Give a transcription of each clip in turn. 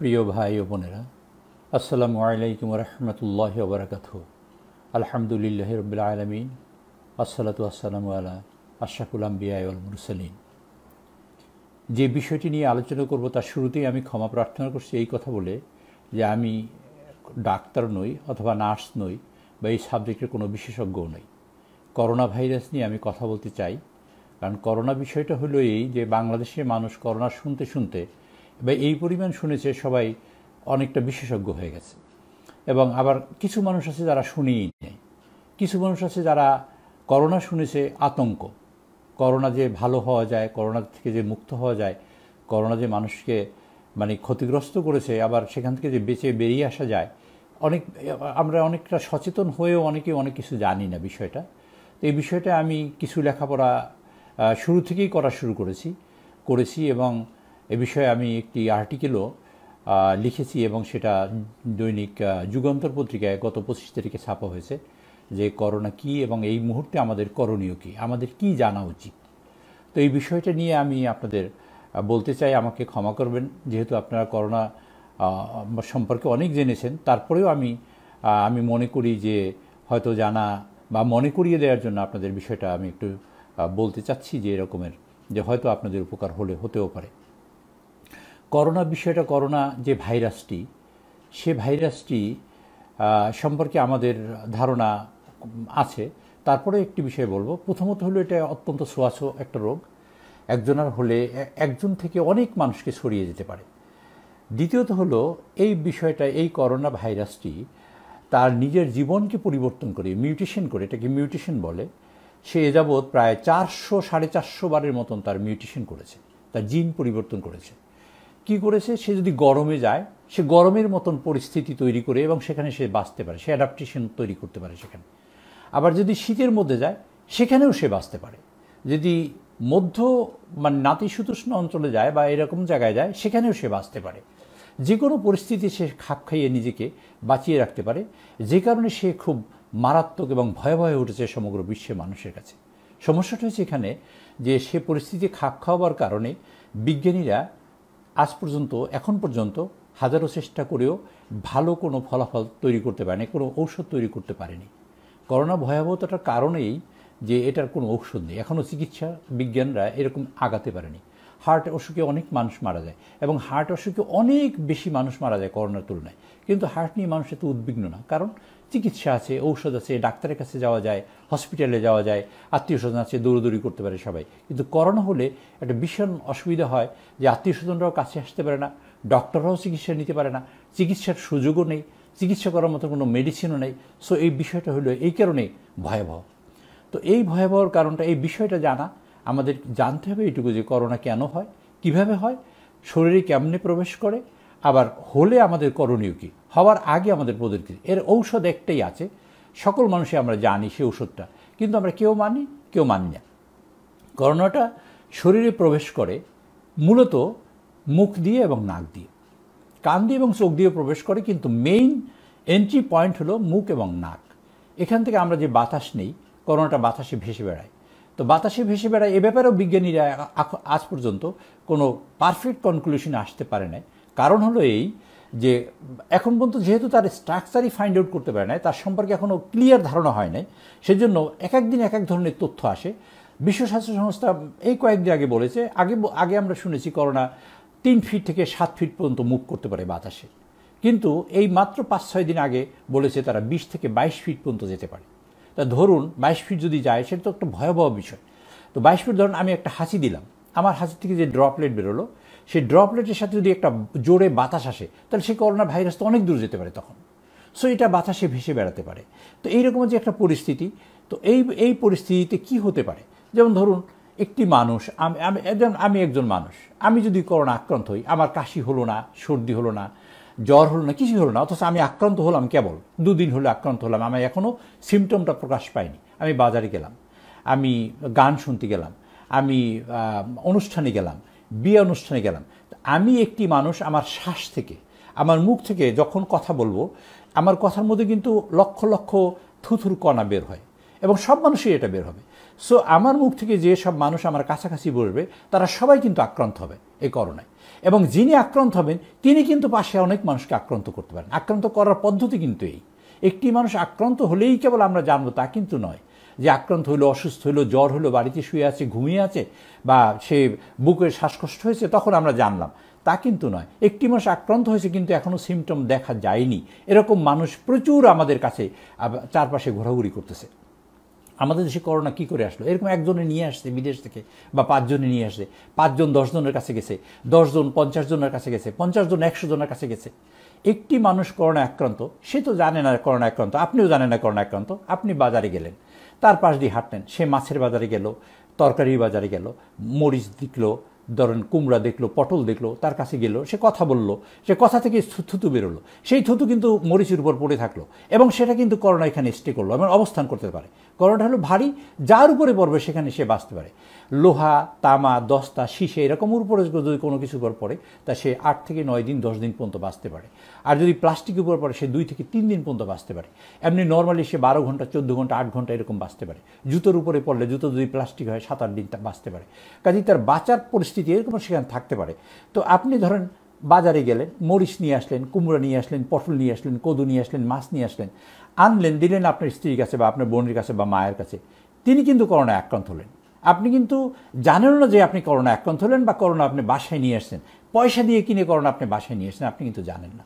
প্রিয় ভাই ও বোনেরা, আসসালামু আলাইকুম রহমতুল্লাহ ওবরাকাত আলহামদুলিল্লাহ রবিল আলমিন, আসসালাতু আসসালামু আলা আশরাফুল আম্বিয়াল মুরসালিন। যে বিষয়টি নিয়ে আলোচনা করব, তার শুরুতেই আমি ক্ষমা প্রার্থনা করছি এই কথা বলে যে আমি ডাক্তার নই অথবা নার্স নই বা এই সাবজেক্টের কোনো বিশেষজ্ঞও নই। করোনা ভাইরাস নিয়ে আমি কথা বলতে চাই, কারণ করোনা বিষয়টা হলো এই যে বাংলাদেশের মানুষ করোনা শুনতে শুনতে বা এই পরিমাণ শুনেছে সবাই অনেকটা বিশেষজ্ঞ হয়ে গেছে। এবং আবার কিছু মানুষ আছে যারা শুনেই নেই। কিছু মানুষ আছে যারা করোনা শুনেছে, আতঙ্ক। করোনা যে ভালো হওয়া যায়, করোনা থেকে যে মুক্ত হওয়া যায়, করোনা যে মানুষকে মানে ক্ষতিগ্রস্ত করেছে, আবার সেখান থেকে যে বেঁচে বেরিয়ে আসা যায়, অনেক, আমরা অনেকটা সচেতন হয়েও অনেকে অনেক কিছু জানি না বিষয়টা। তো এই বিষয়টা আমি কিছু লেখাপড়া শুরু থেকেই করা শুরু করেছি করেছি এবং এ বিষয়ে আমি একটি আর্টিকেলও লিখেছি এবং সেটা দৈনিক যুগান্তর পত্রিকায় গত পঁচিশ তারিখে ছাপা হয়েছে যে করোনা কি এবং এই মুহূর্তে আমাদের করণীয় কী, আমাদের কি জানা উচিত। তো এই বিষয়টা নিয়ে আমি আপনাদের বলতে চাই, আমাকে ক্ষমা করবেন। যেহেতু আপনারা করোনা সম্পর্কে অনেক জেনেছেন, তারপরেও আমি আমি মনে করি যে হয়তো জানা বা মনে করিয়ে দেওয়ার জন্য আপনাদের বিষয়টা আমি একটু বলতে চাচ্ছি যে এরকমের, যে হয়তো আপনাদের উপকার হলে হতেও পারে। করোনা বিষয়টা, করোনা যে ভাইরাসটি, সে ভাইরাসটি সম্পর্কে আমাদের ধারণা আছে। তারপরে একটি বিষয় বলব। প্রথমত হলো, এটা অত্যন্ত সোয়াছো একটা রোগ। একজনের হলে একজন থেকে অনেক মানুষকে ছড়িয়ে যেতে পারে। দ্বিতীয়ত হলো, এই বিষয়টা, এই করোনা ভাইরাসটি তার নিজের জীবনকে পরিবর্তন করে, মিউটেশন করে, এটাকে মিউটেশন বলে, সে এ যাবৎ প্রায় চারশো, সাড়ে চারশো বারের মতন তার মিউটেশন করেছে, তার জিন পরিবর্তন করেছে। কি করেছে? সে যদি গরমে যায়, সে গরমের মতন পরিস্থিতি তৈরি করে এবং সেখানে সে বাঁচতে পারে, সে অ্যাডাপ্টেশন তৈরি করতে পারে সেখানে। আবার যদি শীতের মধ্যে যায়, সেখানেও সে বাঁচতে পারে। যদি মধ্য মানে নাতিশীতোষ্ণ অঞ্চলে যায় বা এরকম জায়গায় যায়, সেখানেও সে বাঁচতে পারে। যে কোনো পরিস্থিতি সে খাপ খাইয়ে নিজেকে বাঁচিয়ে রাখতে পারে। যে কারণে সে খুব মারাত্মক এবং ভয়াবহ উঠেছে সমগ্র বিশ্বের মানুষের কাছে। সমস্যাটা হচ্ছে এখানে যে সে পরিস্থিতি খাপ খাওয়াবার কারণে বিজ্ঞানীরা আজ পর্যন্ত, এখন পর্যন্ত হাজারো চেষ্টা করেও ভালো কোনো ফলাফল তৈরি করতে পারেনি, কোনো ঔষধ তৈরি করতে পারেনি। করোনা ভয়াবহতাটার কারণেই যে এটার কোনো ঔষধ নেই। এখনও চিকিৎসা বিজ্ঞানরা এরকম আগাতে পারেনি। হার্ট অসুখে অনেক মানুষ মারা যায় এবং হার্ট অসুখে অনেক বেশি মানুষ মারা যায় করোনার তুলনায়। কিন্তু হার্ট নিয়ে মানুষ এত উদ্বিগ্ন না। কারণ চিকিৎসা আছে, ঔষধ আছে, ডাক্তারের কাছে যাওয়া যায় হসপিটালে যাওয়া যায় আত্মীয় স্বজন আছে, দৌড়দৌড়ি করতে পারে সবাই। কিন্তু করোনা হলে একটা ভীষণ অসুবিধা হয় যে আত্মীয় স্বজনরাও কাছে আসতে পারে না ডক্টররাও চিকিৎসা নিতে পারে না, চিকিৎসার সুযোগও নেই, চিকিৎসা করার মতো কোনো মেডিসিনও নেই। সো এই বিষয়টা হলো এই কারণে ভয়াবহ। তো এই ভয়াবহর কারণটা, এই বিষয়টা জানা, আমাদের জানতে হবে এইটুকু যে করোনা কেন হয়, কীভাবে হয়, শরীরে কেমনে প্রবেশ করে, আবার হলে আমাদের করণীয় কী? হওয়ার আগে আমাদের পদ্ধতি এর ঔষধ একটাই আছে। সকল মানুষই আমরা জানি সেই ওষুধটা কিন্তু আমরা কেউ মানি কেউ মানি না। করোনাটা শরীরে প্রবেশ করে মূলত মুখ দিয়ে এবং নাক দিয়ে। কান দিয়ে এবং চোখ দিয়ে প্রবেশ করে, কিন্তু মেইন এন্ট্রি পয়েন্ট হলো মুখ এবং নাক। এখান থেকে আমরা যে বাতাস নেই, করোনাটা বাতাসে ভেসে বেড়ায়। তো বাতাসে ভেসে বেড়ায়, এ ব্যাপারেও বিজ্ঞানীরা আজ পর্যন্ত কোনো পারফেক্ট কনক্লুশনে আসতে পারে না কারণ হলো এই যে এখন পর্যন্ত যেহেতু তার স্ট্রাকচারই ফাইন্ড আউট করতে পারে না তার সম্পর্কে এখনও ক্লিয়ার ধারণা হয় নাই, সেজন্য এক একদিন এক এক ধরনের তথ্য আসে। বিশ্ব স্বাস্থ্য সংস্থা এই কয়েকদিন আগে বলেছে, আগে আগে আমরা শুনেছি করোনা তিন ফিট থেকে সাত ফিট পর্যন্ত মুভ করতে পারে বাতাসে। কিন্তু এই মাত্র পাঁচ, ছয় দিন আগে বলেছে তারা বিশ থেকে বাইশ ফিট পর্যন্ত যেতে পারে। তা ধরুন, বাইশ ফিট যদি যায়, সেটা তো একটা ভয়াবহ বিষয়। তো বাইশ ফিট ধরুন, আমি একটা হাসি দিলাম। আমার হাসি থেকে যে ড্রপলেট বেরোলো সেই ড্রপলেটের সাথে যদি একটা জোরে বাতাস আসে, তাহলে সেই করোনা ভাইরাস তো অনেক দূর যেতে পারে তখন। সো এটা বাতাসে ভেসে বেড়াতে পারে। তো এইরকম যে একটা পরিস্থিতি, তো এই এই পরিস্থিতিতে কি হতে পারে? যেমন ধরুন, একটি মানুষ, আমি আমি, একজন আমি একজন মানুষ। আমি যদি করোনা আক্রান্ত হই, আমার কাশি হলো না, সর্দি হলো না, জ্বর হলো না, কিছুই হলো না, অথচ আমি আক্রান্ত হলাম কেবল। দুদিন হলে আক্রান্ত হলাম, আমি এখনও সিমটমটা প্রকাশ পাইনি। আমি বাজারে গেলাম, আমি গান শুনতে গেলাম, আমি অনুষ্ঠানে গেলাম বিয়ে অনুষ্ঠানে গেলাম। আমি একটি মানুষ আমার শ্বাস থেকে, আমার মুখ থেকে যখন কথা বলব, আমার কথার মধ্যে কিন্তু লক্ষ লক্ষ থুথুর কণা বের হয় এবং সব মানুষই এটা বের হবে। সো আমার মুখ থেকে যে সব মানুষ আমার কাছাকাছি বলবে তারা সবাই কিন্তু আক্রান্ত হবে এই করোনায়। এবং যিনি আক্রান্ত হবেন, তিনি কিন্তু পাশে অনেক মানুষকে আক্রান্ত করতে পারেন। আক্রান্ত করার পদ্ধতি কিন্তু এই। একটি মানুষ আক্রান্ত হলেই কেবল আমরা জানব তা কিন্তু নয়। যে আক্রান্ত হইল, অসুস্থ হইল, জ্বর হলো বাড়িতে শুয়ে আছে, ঘুমিয়ে আছে, বা সে বুকের শ্বাসকষ্ট হয়েছে, তখন আমরা জানলাম। তা কিন্তু নয়। একটি মাস আক্রান্ত হয়েছে, কিন্তু এখনও সিমটম দেখা যায়নি। এরকম মানুষ প্রচুর আমাদের কাছে চারপাশে ঘোরাঘুরি করতেছে। আমাদের দেশে করোনা কী করে আসলো? এরকম একজনে নিয়ে আসছে বিদেশ থেকে, বা পাঁচজনে নিয়ে আসছে। পাঁচজন দশজনের কাছে গেছে, দশজন, পঞ্চাশ জনের কাছে গেছে, পঞ্চাশ জন, একশো জনের কাছে গেছে। একটি মানুষ করোনা আক্রান্ত, সে তো জানে না করোনা আক্রান্ত, আপনিও জানেন না করোনা আক্রান্ত, আপনি বাজারে গেলেন। তার পাশ দিয়ে হাঁটলেন সে মাছের বাজারে গেল, তরকারির বাজারে গেল, মরিচ দেখল, ধরেন কুমড়া দেখল, পটল দেখল, তার কাছে গেল, সে কথা বলল, সে কথা থেকে থুতু বেরোলো। সেই থুতু কিন্তু মরিচের উপর পড়ে থাকল এবং সেটা কিন্তু করোনা এখানে স্টে করল এবং অবস্থান করতে পারে। করোনাটা হলো ভারী, যার উপরে পড়বে সেখানে সে বাঁচতে পারে। লোহা, তামা, দস্তা শিশে এরকম উপরে যদি কোনো কিছু উপর পড়ে, তা সে আট থেকে নয় দিন, দশ দিন পর্যন্ত বাঁচতে পারে। আর যদি প্লাস্টিকের উপর পড়ে, সে দুই থেকে তিন দিন পর্যন্ত বাঁচতে পারে। এমনি নর্মালি সে বারো ঘণ্টা, চোদ্দ ঘণ্টা, আট ঘণ্টা এরকম বাঁচতে পারে। জুতোর উপরে পড়লে জুতো যদি প্লাস্টিক হয়, সাত আট দিন বাঁচতে পারে। কাজেই তার বাঁচার পরিস্থিতি এরকম সেখানে থাকতে পারে। তো আপনি ধরেন, বাজারে গেলেন, মরিচ নিয়ে আসলেন, কুমড়ো নিয়ে আসলেন, পটল নিয়ে আসলেন, কদু নিয়ে আসলেন, মাছ নিয়ে আসলেন, আনলেন, দিলেন আপনার স্ত্রীর কাছে বা আপনার বোনের কাছে বা মায়ের কাছে। তিনি কিন্তু করোনায় আক্রান্ত হলেন। আপনি কিন্তু জানেন না যে আপনি করোনা আক্রান্ত হলেন বা করোনা আপনি বাসায় নিয়ে আসছেন। পয়সা দিয়ে কিনে করোনা আপনি বাসায় নিয়ে আসছেন, আপনি কিন্তু জানেন না।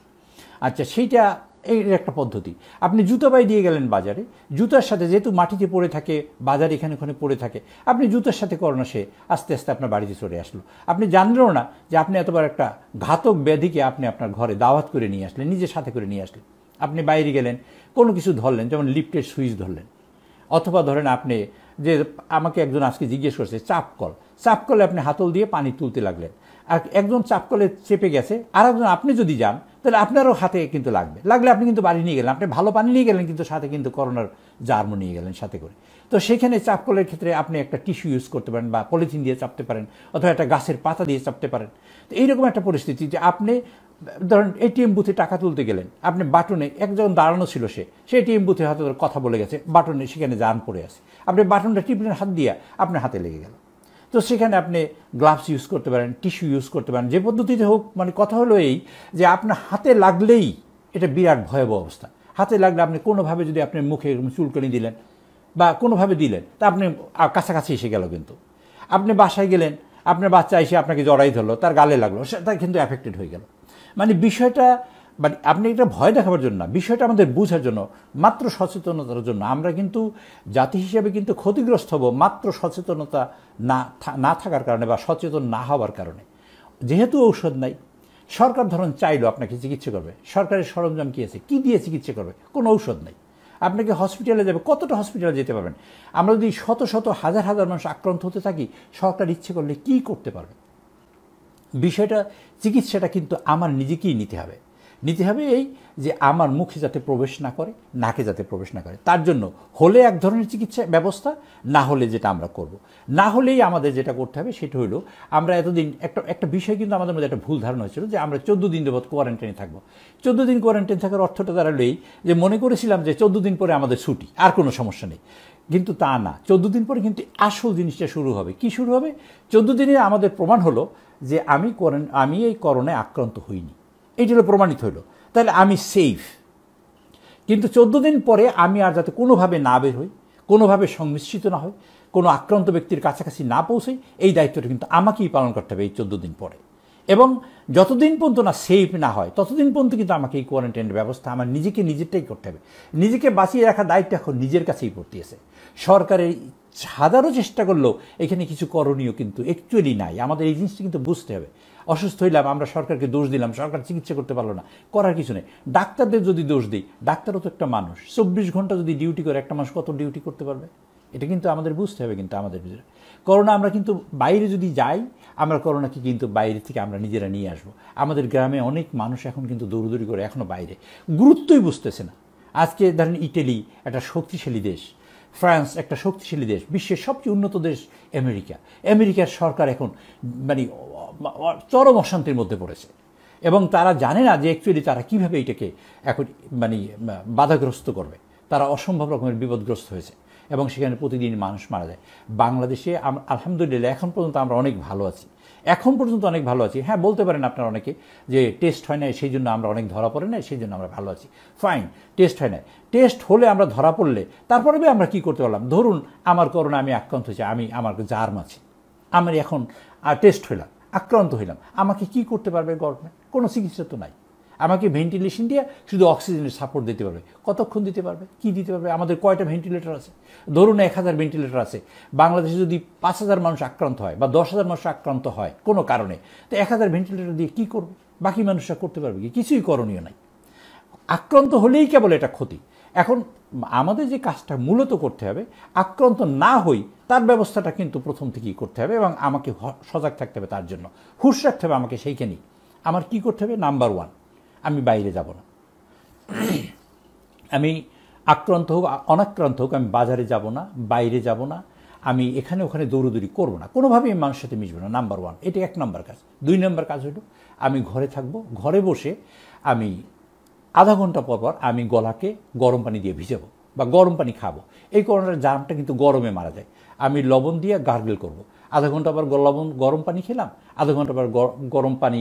আচ্ছা সেইটা এর একটা পদ্ধতি। আপনি জুতো বাই দিয়ে গেলেন বাজারে, জুতার সাথে যেহেতু মাটিতে পড়ে থাকে, বাজার এখানে ওখানে পড়ে থাকে, আপনি জুতার সাথে করোনা সে আস্তে আস্তে আপনার বাড়িতে চলে আসলো। আপনি জানলেও না যে আপনি এতবার একটা ঘাতক ব্যাধিকে আপনি আপনার ঘরে দাওয়াত করে নিয়ে আসলেন, নিজের সাথে করে নিয়ে আসলেন। আপনি বাইরে গেলেন, কোনো কিছু ধরলেন, যেমন লিফটের সুইচ ধরলেন। অথবা ধরেন আপনি যে আমাকে একজন আজকে জিজ্ঞেস করছে চাপকল চাপকলে আপনি হাতল দিয়ে পানি তুলতে লাগলেন। আর একজন চাপকলে চেপে গেছে আর একজন আপনি যদি যান, তাহলে আপনারও হাতে কিন্তু লাগবে। লাগলে আপনি কিন্তু বাড়ি নিয়ে গেলেন, আপনি ভালো পানি নিয়ে গেলেন, কিন্তু সাথে কিন্তু করোনার জার্মো নিয়ে গেলেন সাথে করে। তো সেখানে চাপকলের ক্ষেত্রে আপনি একটা টিস্যু ইউজ করতে পারেন বা পলিথিন দিয়ে চাপতে পারেন, অথবা একটা গাছের পাতা দিয়ে চাপতে পারেন। তো এইরকম একটা পরিস্থিতি যে আপনি ধরেন এটিএম বুথে টাকা তুলতে গেলেন, আপনি বাটনে একজন দাঁড়ানো ছিল সে সে এটিএম বুথে হয়তো কথা বলে গেছে, বাটনে সেখানে যান পড়ে আছে। আপনি বাটনটা টিপলেন হাত দিয়ে আপনার হাতে লেগে গেল। তো সেখানে আপনি গ্লাভস ইউজ করতে পারেন, টিস্যু ইউজ করতে পারেন, যে পদ্ধতিতে হোক মানে কথা হলো এই যে আপনার হাতে লাগলেই এটা বিরাট ভয়াবহ অবস্থা। হাতে লাগলে আপনি কোনোভাবে যদি আপনি মুখে চুলকনি দিলেন বা কোনোভাবে দিলেন, তা আপনি কাছাকাছি এসে গেল কিন্তু। আপনি বাসায় গেলেন, আপনার বাচ্চা এসে আপনাকে জড়াই ধরলো, তার গালে লাগল সেটা কিন্তু অ্যাফেক্টেড হয়ে গেল। মানে বিষয়টা মানে আপনি এটা ভয় দেখাবার জন্য না, বিষয়টা আমাদের বোঝার জন্য, মাত্র সচেতনতার জন্য। আমরা কিন্তু জাতি হিসেবে কিন্তু ক্ষতিগ্রস্ত হব মাত্র সচেতনতা না না থাকার কারণে বা সচেতন না হওয়ার কারণে। যেহেতু ঔষধ নাই, সরকার ধরুন চাইলো আপনাকে চিকিৎসা করবে, সরকারের সরঞ্জাম কী আছে, কী দিয়ে চিকিৎসা করবে, কোনো ঔষধ নেই। আপনাকে হসপিটালে যাবে, কতটা হসপিটালে যেতে পারবেন? আমরা যদি শত শত, হাজার হাজার মানুষ আক্রান্ত হতে থাকি, সরকার ইচ্ছে করলে কী করতে পারবে? বিষয়টা, চিকিৎসাটা কিন্তু আমার নিজেকেই নিতে হবে। নিতে হবে এই যে আমার মুখে যাতে প্রবেশ না করে, নাকে যাতে প্রবেশ না করে। তার জন্য হলে এক ধরনের চিকিৎসা ব্যবস্থা, না হলে যেটা আমরা করব। না হলেই আমাদের যেটা করতে হবে সেটা হলো আমরা এতদিন একটা একটা বিষয় কিন্তু আমাদের মধ্যে একটা ভুল ধারণা হয়েছিল যে আমরা চোদ্দ দিন যাবৎ কোয়ারেন্টাইনে থাকব। চোদ্দ দিন কোয়ারেন্টাইন থাকার অর্থটা দাঁড়ালেই যে মনে করেছিলাম যে চোদ্দ দিন পরে আমাদের ছুটি, আর কোনো সমস্যা নেই। কিন্তু তা না। চোদ্দ দিন পরে কিন্তু আসল জিনিসটা শুরু হবে। কি শুরু হবে? চোদ্দ দিনে আমাদের প্রমাণ হলো যে আমি আমি এই করোনায় আক্রান্ত হইনি। এইটি হলো প্রমাণিত হইল। তাহলে আমি সেফ কিন্তু চোদ্দ দিন পরে আমি আর যাতে কোনোভাবে না বের হই, কোনোভাবে সংমিশ্রিত না হই, কোনো আক্রান্ত ব্যক্তির কাছাকাছি না পৌঁছই, এই দায়িত্বটা কিন্তু আমাকেই পালন করতে হবে এই চোদ্দ দিন পরে। এবং যতদিন পর্যন্ত না সেফ না হয়, ততদিন পর্যন্ত কিন্তু আমাকে এই কোয়ারেন্টাইনের ব্যবস্থা আমার নিজেকে নিজেরটাই করতে হবে। নিজেকে বাঁচিয়ে রাখার দায়িত্ব এখন নিজের কাছেই পড়তেছে। সরকারের হাজারও চেষ্টা করলেও এখানে কিছু করণীয় কিন্তু অ্যাকচুয়ালি নাই। আমাদের এই জিনিসটা কিন্তু বুঝতে হবে। অসুস্থ হইলাম, আমরা সরকারকে দোষ দিলাম, সরকার চিকিৎসা করতে পারল না, করার কিছু নেই। ডাক্তারদের যদি দোষ দিই, ডাক্তারও তো একটা মানুষ। চব্বিশ ঘণ্টা যদি ডিউটি করে, একটা মানুষ কত ডিউটি করতে পারবে? এটা কিন্তু আমাদের বুঝতে হবে কিন্তু আমাদের ভিতরে। করোনা আমরা কিন্তু বাইরে যদি যাই, আমরা করোনাকে কিন্তু বাইরে থেকে আমরা নিজেরা নিয়ে আসব। আমাদের গ্রামে অনেক মানুষ এখন কিন্তু দৌড়দৌড়ি করে এখনও বাইরে। গুরুত্বই বুঝতেছে না। আজকে ধরেন ইটালি, একটা শক্তিশালী দেশ। ফ্রান্স একটা শক্তিশালী দেশ, বিশ্বের সবচেয়ে উন্নত দেশ আমেরিকা। আমেরিকার সরকার এখন মানে চরম অশান্তির মধ্যে পড়েছে। এবং তারা জানে না যে অ্যাকচুয়ালি তারা কীভাবে এটাকে এখন মানে বাধাগ্রস্ত করবে। তারা অসম্ভব রকমের বিপদগ্রস্ত হয়েছে এবং সেখানে প্রতিদিন মানুষ মারা যায়। বাংলাদেশে আলহামদুলিল্লাহ, এখন পর্যন্ত আমরা অনেক ভালো আছি। এখন পর্যন্ত অনেক ভালো আছি। হ্যাঁ বলতে পারেন আপনার অনেকে যে টেস্ট হয় না সেই জন্য আমরা অনেক ধরা পড়ে না সেই জন্য আমরা ভালো আছি। ফাইন টেস্ট হয় না টেস্ট হলে আমরা ধরা পড়লে তারপরে আমরা কি করতে পারলাম? ধরুন আমার করোনা, আমি আক্রান্ত হয়েছি, আমি, আমার জার্ম আছে, আমি এখন টেস্ট হইলাম, আক্রান্ত হইলাম। আমাকে কি করতে পারবে গভর্নমেন্ট? কোনো চিকিৎসা তো নাই। আমাকে ভেন্টিলেশন দিয়ে শুধু অক্সিজেনের সাপোর্ট দিতে পারবে। কতক্ষণ দিতে পারবে? কি দিতে পারবে? আমাদের কয়টা ভেন্টিলেটর আছে? ধরুন এক হাজার ভেন্টিলেটর আছে। বাংলাদেশে যদি পাঁচ হাজার মানুষ আক্রান্ত হয় বা দশ হাজার মানুষ আক্রান্ত হয় কোনো কারণে, তো এক হাজার ভেন্টিলেটর দিয়ে কী করবে? বাকি মানুষরা করতে পারবে কি? কিছুই করণীয় নাই। আক্রান্ত হলেই কেবল এটা ক্ষতি। এখন আমাদের যে কাজটা মূলত করতে হবে, আক্রান্ত না হই তার ব্যবস্থাটা কিন্তু প্রথম থেকেই করতে হবে এবং আমাকে সজাগ থাকতে হবে তার জন্য। হুশ রাখতে হবে আমাকে সেইখানেই। আমার কি করতে হবে? নাম্বার ওয়ান আমি বাইরে যাব না। আমি আক্রান্ত হোক, অনাক্রান্ত হোক, আমি বাজারে যাব না, বাইরে যাব না, আমি এখানে ওখানে দৌড়দৌড়ি করব না। কোনোভাবেই আমি মানুষের সাথে মিশবো না নাম্বার ওয়ান এটা এক নম্বর কাজ। দুই নম্বর কাজ হলো, আমি ঘরে থাকব, ঘরে বসে আমি আধা ঘণ্টা পর পর আমি গলাকে গরম পানি দিয়ে ভিজাবো বা গরম পানি খাব। এই করোনার জামটা কিন্তু গরমে মারা যায়। আমি লবণ দিয়ে গার্গেল করব। আধা ঘণ্টা পর লবণ গরম পানি খেলাম, আধা ঘণ্টা পর গরম পানি,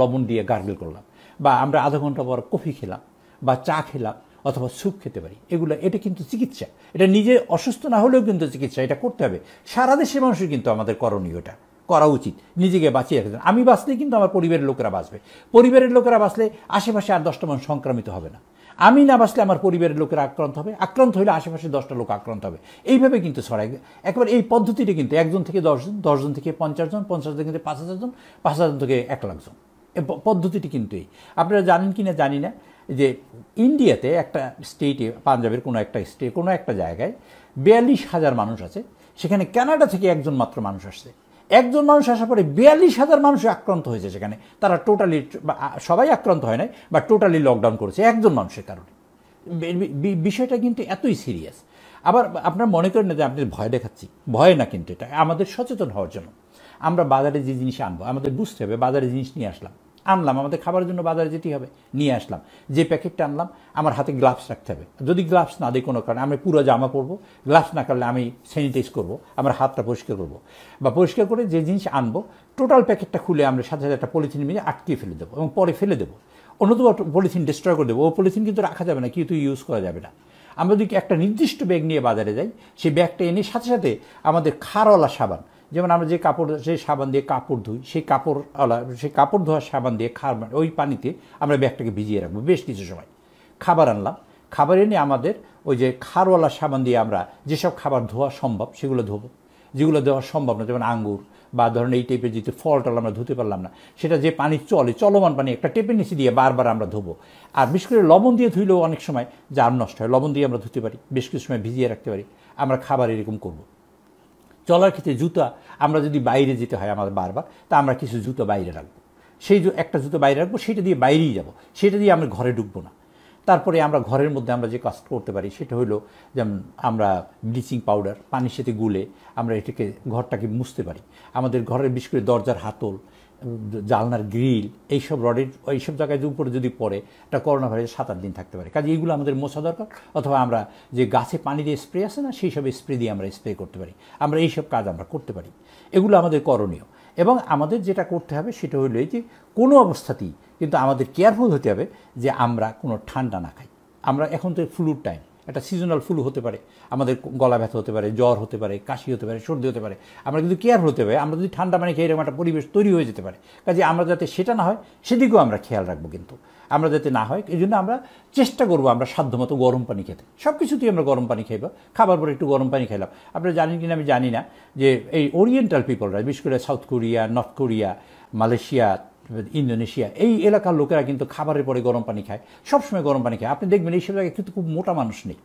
লবণ দিয়ে গার্গেল করলাম। বা আমরা আধা ঘণ্টা পর কফি খেলাম বা চা খেলাম অথবা স্যুপ খেতে পারি। এগুলো, এটা কিন্তু চিকিৎসা। এটা নিজে অসুস্থ না হলেও কিন্তু চিকিৎসা, এটা করতে হবে। সারা দেশের মানুষের কিন্তু আমাদের করণীয়টা করা উচিত, নিজেকে বাঁচিয়ে রাখতে। আমি বাঁচলে কিন্তু আমার পরিবারের লোকেরা বাঁচবে। পরিবারের লোকেরা বাঁচলে আশেপাশে আর দশটা মানুষ সংক্রামিত হবে না। আমি না বাঁচলে আমার পরিবারের লোকেরা আক্রান্ত হবে। আক্রান্ত হলে আশেপাশে দশটা লোক আক্রান্ত হবে। এইভাবে কিন্তু ছড়ায় একবার এই পদ্ধতিটা কিন্তু একজন থেকে দশজন দশজন থেকে পঞ্চাশ জন পঞ্চাশ জন থেকে পাঁচ হাজার জন, পাঁচ হাজার থেকে এক লাখ জন। পদ্ধতিটি কিন্তু এই। আপনারা জানেন কি না জানি না, যে ইন্ডিয়াতে একটা স্টেটে, পাঞ্জাবের কোনো একটা স্টেট, কোনো একটা জায়গায় বিয়াল্লিশ হাজার মানুষ আছে, সেখানে কানাডা থেকে একজন মাত্র মানুষ আসছে। একজন মানুষ আসার পরে বিয়াল্লিশ হাজার মানুষ আক্রান্ত হয়েছে সেখানে। তারা টোটালি সবাই আক্রান্ত হয় নাই, বা টোটালি লকডাউন করেছে, একজন মানুষের কারণে। বিষয়টা কিন্তু এতই সিরিয়াস আবার আপনারা মনে করেন না যে আপনি ভয় দেখাচ্ছি? ভয় না কিন্তু এটা, আমাদের সচেতন হওয়ার জন্য। আমরা বাজারে যে জিনিস আনব, আমাদের বুঝতে হবে, বাজারে জিনিস নিয়ে আসলাম। আনলাম, আমাদের খাবারের জন্য বাজারে যেতে হবে, নিয়ে আসলাম। যে প্যাকেটটা আনলাম, আমার হাতে গ্লাভস রাখতে হবে। যদি গ্লাভস না দিই কোনো কারণে, আমি পুরো জামা পরবো গ্লাভস না করলে আমি স্যানিটাইজ করব, আমার হাতটা পরিষ্কার করব। বা পরিষ্কার করে যে জিনিস আনব টোটাল প্যাকেটটা খুলে আমরা সাথে সাথে একটা পলিথিন মিলে আটকে ফেলে দেবো এবং পরে ফেলে দেবো। অন্যতম পলিথিন ডিস্ট্রয় করে দেবো। ও পলিথিন কিন্তু রাখা যাবে না, কিন্তু ইউজ করা যাবে না। আমরা যদি একটা নির্দিষ্ট ব্যাগ নিয়ে বাজারে যাই, সেই ব্যাগটা এনে সাথে সাথে আমাদের খারওয়ালা সাবান যেমন আমরা যে কাপড়, যে সাবান দিয়ে কাপড় ধুই, সেই কাপড় সেই কাপড় ধোয়ার সাবান দিয়ে খাবার ওই পানিতে আমরা ব্যাগটাকে ভিজিয়ে রাখব বেশ কিছু সময়। খাবার আনলাম। খাবার এনে আমাদের ওই যে খারওয়ালা সাবান দিয়ে আমরা যেসব খাবার ধোয়া সম্ভব সেগুলো ধোবো। যেগুলো দেওয়া সম্ভব না, যেমন আঙ্গুর বা ধরুন এই টাইপের যদি ফল টল আমরা ধুতে পারলাম না, সেটা যে পানি চলে, চলমান পানি একটা টেপের নিচে দিয়ে বারবার আমরা ধোবো। আর বিশেষ করে লবণ দিয়ে ধুইলেও অনেক সময় জার নষ্ট হয়, লবণ দিয়ে আমরা ধুতে পারি, বেশ কিছু সময় ভিজিয়ে রাখতে পারি। আমরা খাবার এরকম করব। চলার ক্ষেত্রে জুতা আমরা যদি বাইরে যেতে হয় আমাদের বারবার, তা আমরা কিছু জুতো বাইরে রাখব। সেই একটা জুতো বাইরে রাখব, সেটা দিয়ে বাইরেই যাব। সেটা দিয়ে আমরা ঘরে ঢুকবো না। তারপরে আমরা ঘরের মধ্যে আমরা যে কাজ করতে পারি, সেটা হলো যেমন আমরা ব্লিচিং পাউডার, পানির সাথে গুলে আমরা এটাকে ঘরটাকে মুছতে পারি। আমাদের ঘরের বিশেষ করে দরজার হাতল জালনার গ্রিল, এইসব রডের, এইসব জায়গায় উপরে যদি পড়ে এটা করোনা ভাইরাস সাত, আট দিন থাকতে পারে। কাজে এইগুলো আমাদের মোছা দরকার, অথবা আমরা যে গাছে পানি দিয়ে স্প্রে আছে না, সেই সব স্প্রে দিয়ে আমরা স্প্রে করতে পারি। আমরা এইসব কাজ আমরা করতে পারি। এগুলো আমাদের করণীয়। এবং আমাদের যেটা করতে হবে, সেটা হলো এই যে কোনো অবস্থাতেই কিন্তু আমাদের কেয়ারফুল হতে হবে যে আমরা কোনো ঠান্ডা না খাই। আমরা এখন তো ফ্লুর টাইম একটা সিজনাল ফ্লু হতে পারে, আমাদের গলা ব্যথা হতে পারে, জ্বর হতে পারে, কাশি হতে পারে, সর্দি হতে পারে। আমরা কিন্তু কেয়ার হতে হবে, আমরা যদি ঠান্ডা পানি খেয়ে এরকম একটা পরিবেশ তৈরি হয়ে যেতে পারে। কাজে আমরা যাতে সেটা না হয়, সেদিকেও আমরা খেয়াল রাখব কিন্তু। আমরা যাতে না হয়, এই জন্য আমরা চেষ্টা করব আমরা সাধ্যমতো গরম পানি খেতে। সব কিছুতেই আমরা গরম পানি খাইব। খাবার পরে একটু গরম পানি খাইলাম। আপনারা জানেন কিনা আমি জানি না যে এই ওরিয়েন্টাল পিপলরা বিশেষ করে south Korea, north Korea, Malaysia Indonesia. এই এলাকার লোকেরা কিন্তু খাবারের পরে গরম পানি খায়। সবসময় গরম পানি খায়। আপনি দেখবেন এইসব জায়গায় কিন্তু খুব মোটা মানুষ নেই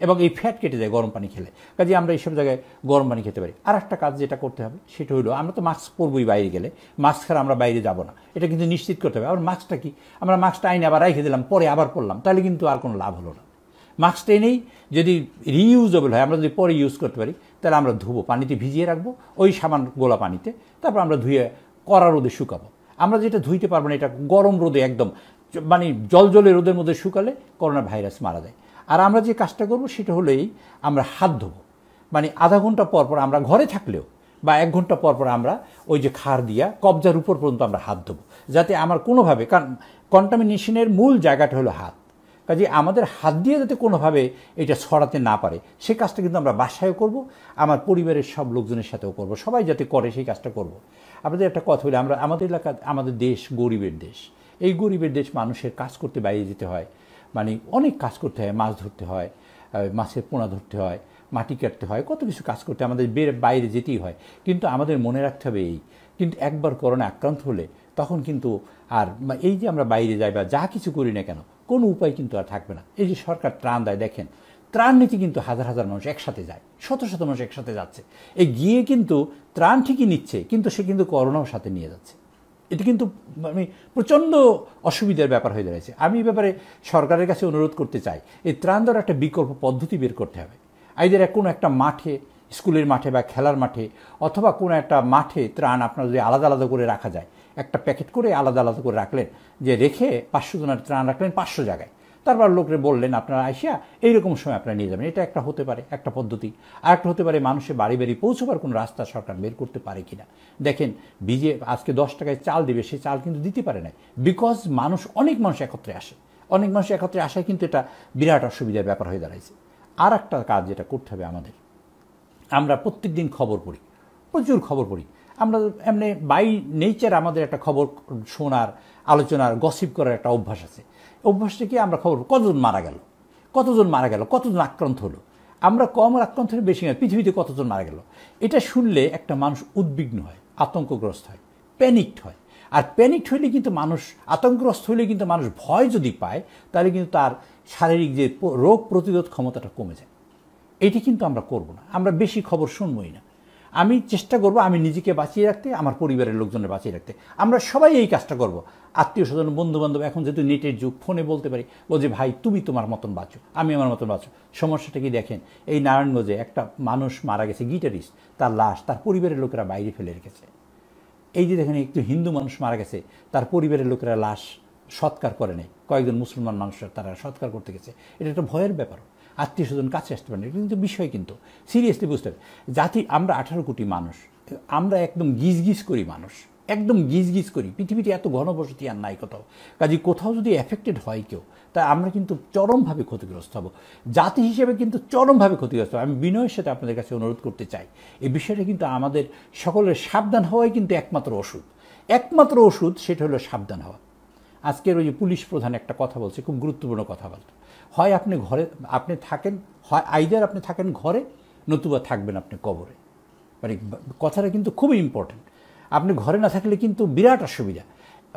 এবং এই ফ্যাট কেটে যায় গরম পানি খেলে। কাজে আমরা এইসব জায়গায় গরম পানি খেতে পারি। আর একটা কাজ যেটা করতে হবে, সেটা হলো আমরা তো মাস্ক পরবই বাইরে গেলে। মাস্ক ছাড়া আমরা বাইরে যাব না। এটা কিন্তু নিশ্চিত করতে হবে। আবার মাস্কটা কি? আমরা মাস্কটা আইনে আবার রেখে দিলাম, পরে আবার পড়লাম তাহলে কিন্তু আর কোনো লাভ হলো না। মাস্কটা এনেই যদি রিইউজেবল হয়, আমরা যদি পরে ইউজ করতে পারি, তাহলে আমরা ধুবো, পানিতে ভিজিয়ে রাখব, ওই সামান গোলা পানিতে। তারপর আমরা ধুয়ে করার রোদে শুকাবো। আমরা যেটা ধুইতে পারব না, এটা গরম রোদে একদম মানে জল জলে রোদের মধ্যে শুকালে করোনা ভাইরাস মারা যায়। আর আমরা যে কাজটা করব সেটা হলেই আমরা হাত ধোবো। মানে আধা ঘণ্টা পর পর আমরা ঘরে থাকলেও বা এক ঘণ্টা পর পর আমরা ওই যে খার দিয়া কবজার উপর পর্যন্ত আমরা হাত ধোবো। যাতে আমার কোনোভাবে, কারণ কন্টামিনেশনের মূল জায়গাটা হলো হাত। কাজে আমাদের হাত দিয়ে যাতে কোনোভাবে এটা ছড়াতে না পারে, সে কাজটা কিন্তু আমরা বাসায়ও করব, আমার পরিবারের সব লোকজনের সাথেও করব, সবাই যাতে করে সেই কাজটা করব। আমাদের একটা কথা বলি, আমরা আমাদের এলাকা, আমাদের দেশ গরিবের দেশ। এই গরিবের দেশ মানুষের কাজ করতে বাইরে যেতে হয় মানে অনেক কাজ করতে হয়, মাছ ধরতে হয় মাছের পোনা ধরতে হয়, মাটি কাটতে হয়, কত কিছু কাজ করতে আমাদের বের, বাইরে যেতেই হয়। কিন্তু আমাদের মনে রাখতে হবে এই, কিন্তু একবার করোনা আক্রান্ত হলে তখন কিন্তু আর, এই যে আমরা বাইরে যাই বা যা কিছু করি না কেন কোনো উপায় কিন্তু আর থাকবে না। এই যে সরকার ত্রাণ দেয়, দেখেন, ত্রাণ নীতি কিন্তু হাজার হাজার মানুষ একসাথে যায়, শত শত মানুষ একসাথে যাচ্ছে। এই গিয়ে কিন্তু ত্রাণ ঠিকই নিচ্ছে, কিন্তু সে কিন্তু করোনাও সাথে নিয়ে যাচ্ছে। এটি কিন্তু মানে প্রচণ্ড অসুবিধার ব্যাপার হয়ে দাঁড়িয়েছে আমি এই ব্যাপারে সরকারের কাছে অনুরোধ করতে চাই, এই ত্রাণ দেওয়ার একটা বিকল্প পদ্ধতি বের করতে হবে। আইদের কোনো একটা মাঠে, স্কুলের মাঠে বা খেলার মাঠে, অথবা কোনো একটা মাঠে ত্রাণ আপনার যদি আলাদা আলাদা করে রাখা যায় একটা প্যাকেট করে আলাদা আলাদা করে রাখলেন, যে রেখে পাঁচশো জনের ত্রাণ রাখলেন পাঁচশো জায়গায়। তারপর লোকরে বললেন, আপনারা আসিয়া এইরকম সময় আপনারা নিয়ে যাবেন। এটা একটা হতে পারে, একটা পদ্ধতি। আর একটা হতে পারে, মানুষে বাড়ি বাড়ি পৌঁছবার কোনো রাস্তা সরকার বের করতে পারে কিনা। দেখেন, বিজে আজকে দশ টাকায় চাল দেবে সেই চাল কিন্তু দিতে পারে না। বিকজ মানুষ, অনেক মানুষ একত্রে আসে। অনেক মানুষ একত্রে আসায় কিন্তু এটা বিরাট অসুবিধার ব্যাপার হয়ে দাঁড়াইছে। আর একটা কাজ যেটা করতে হবে আমাদের। আমরা প্রত্যেক দিন খবর পড়ি, প্রচুর খবর পড়ি। আমরা এমনি বাই নেচার আমাদের একটা খবর শোনার, আলোচনার গসিপ করার একটা অভ্যাস আছে। অভ্যাসটা কি? আমরা খবর, কতজন মারা গেল? কতজন মারা গেল? কতজন আক্রান্ত হলো? আমরা কম আক্রান্ত হলে বেশি নয় পৃথিবীতে কতজন মারা গেল? এটা শুনলে একটা মানুষ উদ্বিগ্ন হয়, আতঙ্কগ্রস্ত হয় প্যানিকড হয়। আর প্যানিকড হইলে কিন্তু মানুষ, আতঙ্কগ্রস্ত হইলে কিন্তু মানুষ ভয় যদি পায়, তাহলে কিন্তু তার শারীরিক যে রোগ প্রতিরোধ ক্ষমতাটা কমে যায়। এটি কিন্তু আমরা করব না, আমরা বেশি খবর শুনবই না। আমি চেষ্টা করব আমি নিজেকে বাঁচিয়ে রাখতে, আমার পরিবারের লোকজনের বাঁচিয়ে রাখতে। আমরা সবাই এই কাজটা করব। আত্মীয় স্বজন বন্ধু বান্ধব এখন যেহেতু নেটের যুগ, ফোনে বলতে পারি বলছে ভাই, তুমি তোমার মতন বাঁচো, আমি আমার মতন বাঁচো। সমস্যাটা কি দেখেন, এই নারায়ণগঞ্জে একটা মানুষ মারা গেছে, গিটারিস্ট। তার লাশ তার পরিবারের লোকেরা বাইরে ফেলে রেখেছে। এই যে দেখেন, একটু হিন্দু মানুষ মারা গেছে, তার পরিবারের লোকেরা লাশ সৎকার করে নেই কয়েকজন মুসলমান মানুষের তারা সৎকার করতে গেছে। এটা একটা ভয়ের ব্যাপার। আত্মীয় স্বজন কাছে আসতে পারেন। এটা কিন্তু বিষয় কিন্তু। সিরিয়াসলি বুঝতে হবে। জাতি, আমরা আঠারো কোটি মানুষ। আমরা একদম গিজ গিজ করি মানুষ। একদম গিজ গিজ করি। পৃথিবীতে এত ঘনবসতি আর নাই কোথাও। কাজে কোথাও যদি এফেক্টেড হয় কেউ, তা আমরা কিন্তু চরমভাবে ক্ষতিগ্রস্ত হব। জাতি হিসেবে কিন্তু চরমভাবে ক্ষতিগ্রস্ত আমি বিনয়ের সাথে আপনাদের কাছে অনুরোধ করতে চাই। এই বিষয়টা কিন্তু আমাদের সকলের সাবধান হওয়াই কিন্তু একমাত্র ওষুধ। একমাত্র ওষুধ, সেটা হলো সাবধান হওয়া। আজকের ওই যে পুলিশ প্রধান একটা কথা বলছে, খুব গুরুত্বপূর্ণ কথা বলতো। হয় আপনি ঘরে, আপনি থাকেন, হয় আইদার আপনি থাকেন ঘরে, নতুবা থাকবেন আপনি কবরে। মানে কথাটা কিন্তু খুবই ইম্পর্টেন্ট আপনি ঘরে না থাকলে কিন্তু বিরাট অসুবিধা।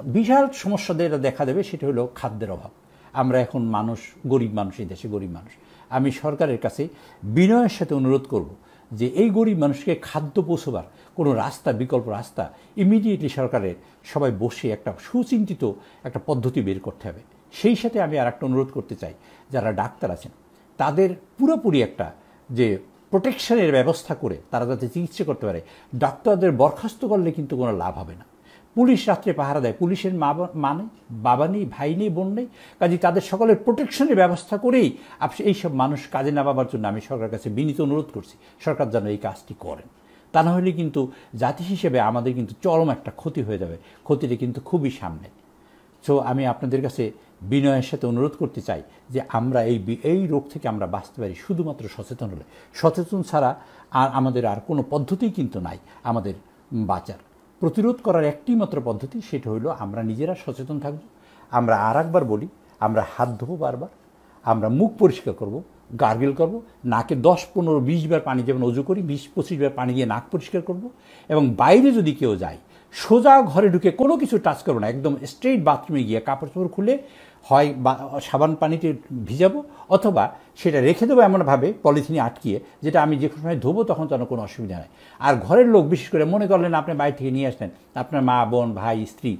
বিশাল সমস্যা এটা দেখা দেবে সেটা হলো খাদ্যের অভাব। আমরা এখন মানুষ, গরিব মানুষ, এই দেশে গরিব মানুষ। আমি সরকারের কাছে বিনয়ের সাথে অনুরোধ করব যে এই গরিব মানুষকে খাদ্য পৌঁছবার কোনো রাস্তা, বিকল্প রাস্তা ইমিডিয়েটলি সরকারের সবাই বসে একটা সুচিন্তিত একটা পদ্ধতি বের করতে হবে। সেই সাথে আমি আর একটা অনুরোধ করতে চাই। যারা ডাক্তার আছেন, তাদের পুরোপুরি একটা যে প্রোটেকশনের ব্যবস্থা করে তারা যাতে চিকিৎসা করতে পারে, ডাক্তারদের বরখাস্ত করলে কিন্তু কোনো লাভ হবে না। পুলিশ রাত্রে পাহারা দেয়, পুলিশের মা মানে বাবা নেই, ভাই নেই, বোন নেই, কাজে তাদের সকলের প্রোটেকশনের ব্যবস্থা করেই এইসব মানুষ কাজে নামাবার জন্য আমি সরকারের কাছে বিনীত অনুরোধ করছি, সরকার যেন এই কাজটি করেন। তা না হলে কিন্তু জাতি হিসেবে আমাদের কিন্তু চরম একটা ক্ষতি হয়ে যাবে, ক্ষতিটা কিন্তু খুবই সামনে। সো আমি আপনাদের কাছে বিনয়ের সাথে অনুরোধ করতে চাই যে আমরা এই এই রোগ থেকে আমরা বাঁচতে পারি, শুধুমাত্র সচেতন হলে। সচেতন ছাড়া আর আমাদের আর কোনো পদ্ধতি কিন্তু নাই আমাদের বাঁচার। প্রতিরোধ করার একটি মাত্র পদ্ধতি সেটা হলো আমরা নিজেরা সচেতন থাকব, আমরা আর একবার বলি, আমরা হাত ধোবো বারবার, আমরা মুখ পরিষ্কার করব, গার্গেল করব, নাকে দশ, পনেরো, বিশ বার পানি, যেমন অজু করি, বিশ, পঁচিশ বার পানি দিয়ে নাক পরিষ্কার করব এবং বাইরে যদি কেউ যায় সোজা ঘরে ঢুকে কোনো কিছু টাচ করব না। একদম স্ট্রেট বাথরুমে গিয়ে কাপড় চোপড় খুলে হয় বা সাবান পানিতে ভিজাবো, অথবা সেটা রেখে দেবো এমনভাবে পলিথিনে আটকিয়ে, যেটা আমি যে সময় ধোবো তখন যেন কোনো অসুবিধা নেই। আর ঘরের লোক বিশেষ করে মনে করলেন আপনি বাইরে থেকে নিয়ে আসলেন, আপনার মা, বোন, ভাই, স্ত্রী,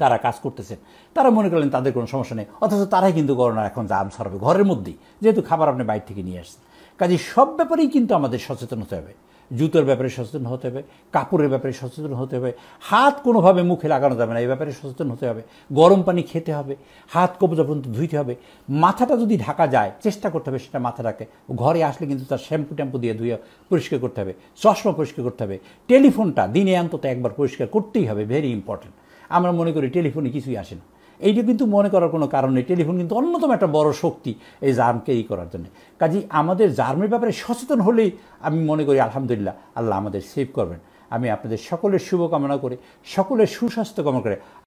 তারা কাজ করতেছেন তারা মনে করলেন তাদের কোনো সমস্যা নেই, অথচ তারাই কিন্তু করোনা এখন জাম সরাবে ঘরের মধ্যেই, যেহেতু খাবার আপনি বাইরে থেকে নিয়ে আসছেন। কাজে সব ব্যাপারেই কিন্তু আমাদের সচেতন হতে হবে। জুতোর ব্যাপারে সচেতন হতে হবে, কাপড়ের ব্যাপারে সচেতন হতে হবে, হাত কোনোভাবে মুখে লাগানো যাবে না, এই ব্যাপারে সচেতন হতে হবে, গরম পানি খেতে হবে, হাত কবজা পর্যন্ত ধুইতে হবে, মাথাটা যদি ঢাকা যায়, চেষ্টা করতে হবে সেটা মাথাটাকে ঘরে আসলে কিন্তু তার শ্যাম্পু ট্যাম্পু দিয়ে ধুয়ে পরিষ্কার করতে হবে, চশমা পরিষ্কার করতে হবে, টেলিফোনটা দিনে অন্তত একবার পরিষ্কার করতেই হবে ভেরি ইম্পর্টেন্ট আমরা মনে করি টেলিফোনে কিছুই আসে না। এইটা কিন্তু মনে করার কোনো কারণ নেই। টেলিফোন কিন্তু অন্যতম একটা বড় শক্তি এই জার্মকে এই করার জন্য। কাজেই আমাদের জার্মের ব্যাপারে সচেতন হলেই আমি মনে করি, আলহামদুলিল্লাহ, আল্লাহ আমাদের সেভ করবেন। আমি আপনাদের সকলের শুভকামনা করে, সকলের সুস্বাস্থ্য কামনা করে।